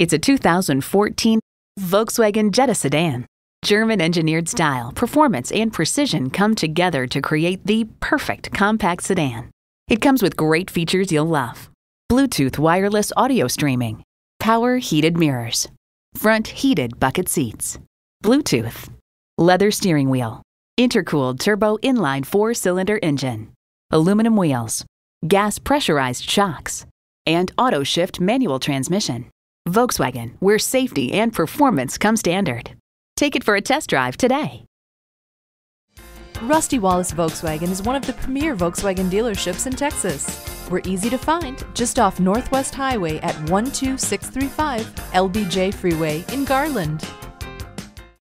It's a 2014 Volkswagen Jetta sedan. German engineered style, performance, and precision come together to create the perfect compact sedan. It comes with great features you'll love Bluetooth wireless audio streaming, power heated mirrors, front heated bucket seats, Bluetooth, leather steering wheel, intercooled turbo inline four cylinder engine, aluminum wheels, gas pressurized shocks, and auto shift manual transmission. Volkswagen, where safety and performance come standard. Take it for a test drive today. Rusty Wallis Volkswagen is one of the premier Volkswagen dealerships in Texas. We're easy to find just off Northwest Highway at 12635 LBJ Freeway in Garland.